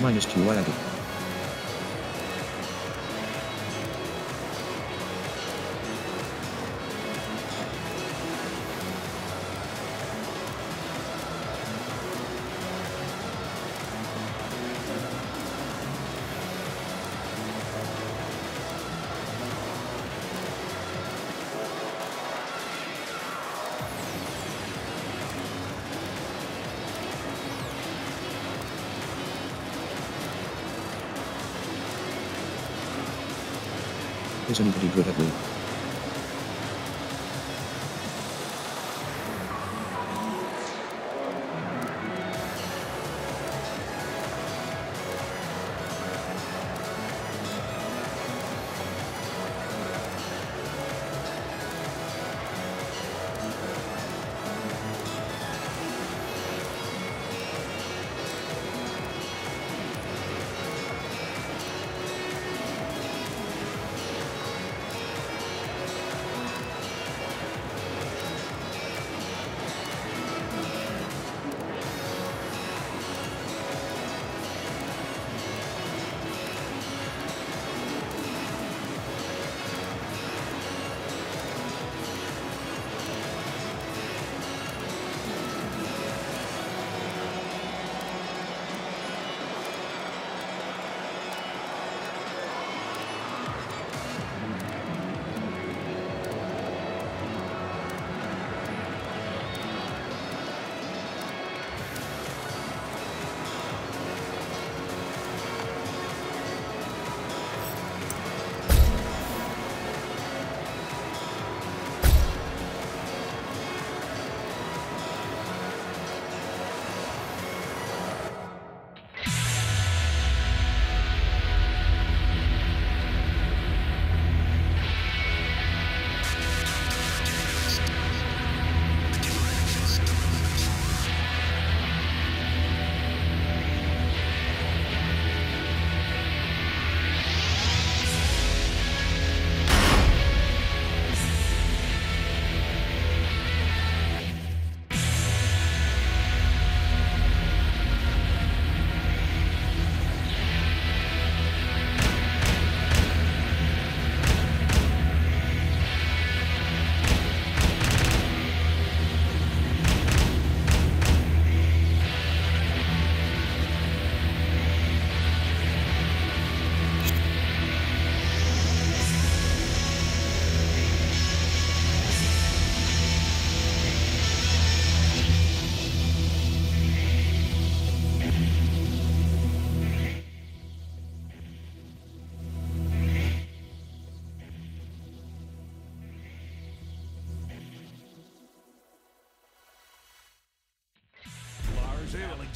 minus 2 are added. Anybody good at Wii?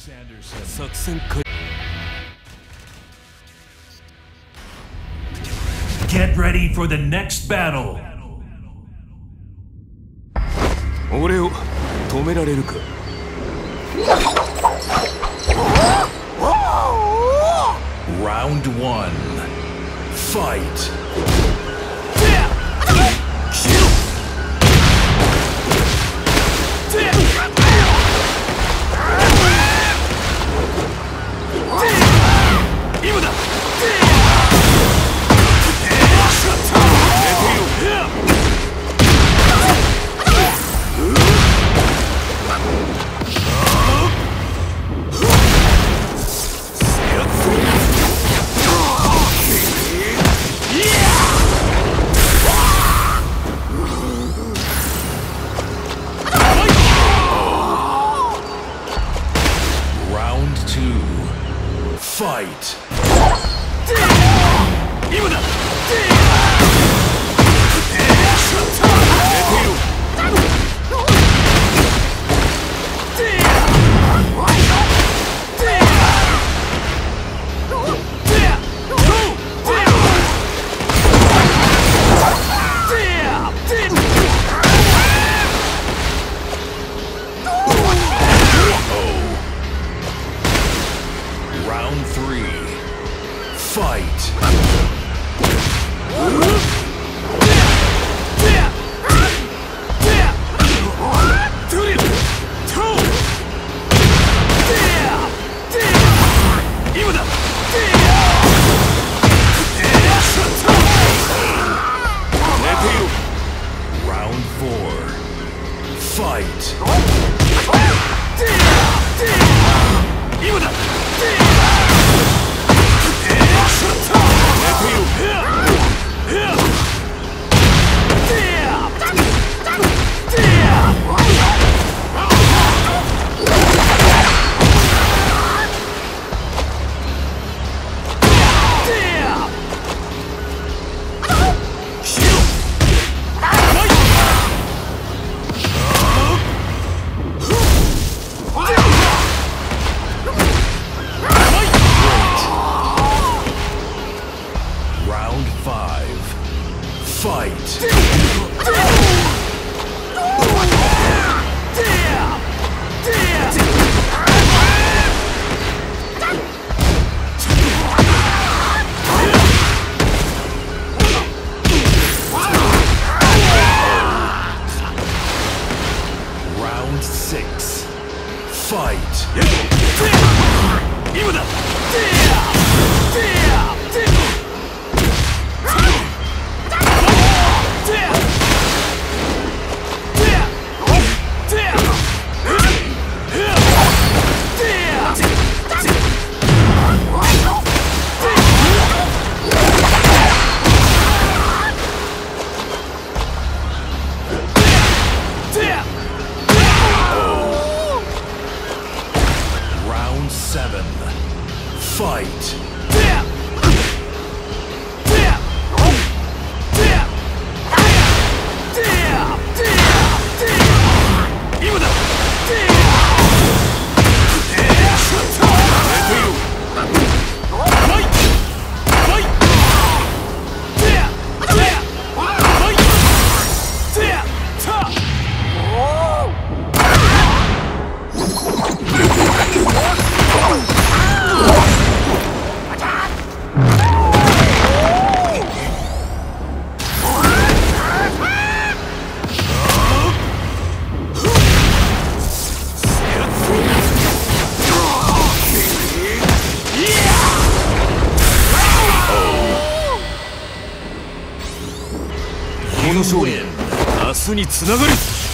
Lars Alexanderson. 作戦会 Get ready for the next battle. 俺を止められるか Round one. Fight. Fight. 明日につながる。